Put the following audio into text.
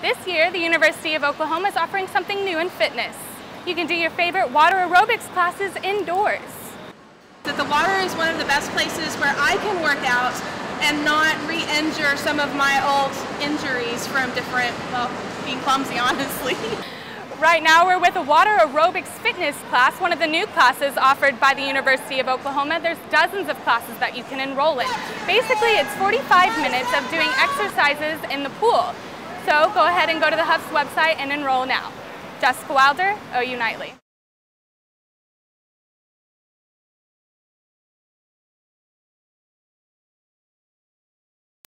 This year, the University of Oklahoma is offering something new in fitness. You can do your favorite water aerobics classes indoors. That the water is one of the best places where I can work out and not re-injure some of my old injuries from different, well, being clumsy, honestly. Right now we're with a water aerobics fitness class, one of the new classes offered by the University of Oklahoma. There's dozens of classes that you can enroll in. Basically, it's 45 minutes of doing exercises in the pool. So go ahead and go to the Huff's website and enroll now. Jessica Wilder, OU Nightly.